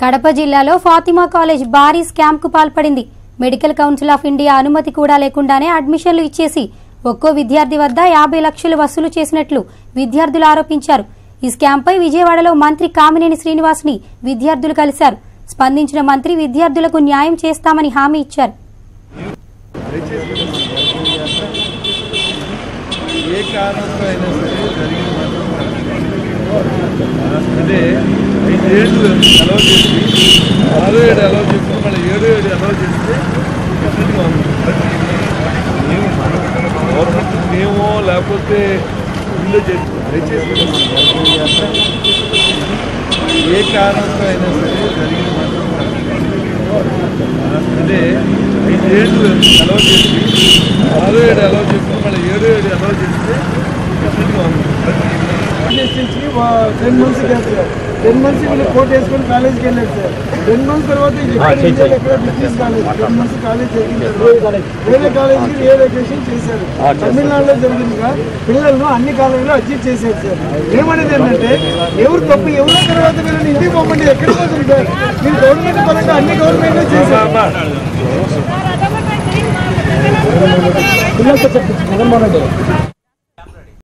కడప జిల్లాలో ఫాతిమా కాలేజ్ భారీ స్కామ్కు పాల్పడింది. మెడికల్ కౌన్సిల్ ఆఫ్ ఇండియా అనుమతి కూడా లేకుండానే అడ్మిషన్లు ఇచ్చేసి ఒక్కో విద్యార్థి వద్ద యాభై లక్షలు వసూలు చేసినట్లు విద్యార్థులు ఆరోపించారు. ఈ స్కామ్పై విజయవాడలో మంత్రి కామినేని శ్రీనివాస్ని విద్యార్థులు కలిశారు. స్పందించిన మంత్రి విద్యార్థులకు న్యాయం చేస్తామని హామీ ఇచ్చారు. ఏ కారణంతో అయినా సరే జరిగిన మాత్రం అంటే ఐదేళ్ళు అలౌ చేసి ఆరు ఏడు అలౌ చేసి మళ్ళీ ఏడు ఏడు అలౌ చేస్తే డెఫినెట్గా మేము గవర్నమెంట్ మేమో లేకపోతే ఇల్లు చేసి ఏ కారణంతో అయినా సరే జరిగిన మాత్రం అంటే ఐదేళ్ళు అలౌ చేసి ఆరు ఏడు అలౌ చేసి మళ్ళీ ఏడు ఏడు అలౌ చేస్తే డెఫినెట్గా ఉంది ఎస్ఎస్కి ten months gap ten months వీళ్ళు కోర్ట్ వేసుకొని కాలేజ్కి వెళ్ళారు సార్. టెన్ మంత్స్ తర్వాత ఎక్కడ ఎక్కడ business college ten months college జరిగింది వేరే కాలేజ్కి ఏ లొకేషన్ చేశారు. తమిళనాడులో జరిగిందిగా పిల్లలను అన్ని కాలేజీలో అచీవ్ చేశారు సార్. ఏమనేది ఏంటంటే ఎవరు తప్పు ఎవరో తర్వాత వీళ్ళని ఇంటికి పంపండి ఎక్కడికి పోతుంది సార్ మీరు గవర్నమెంట్ పరంగా అన్ని గవర్నమెంట్ చేశారు. పిల్లలతో చెప్పచ్చు జగన్మోహన్ రెడ్డి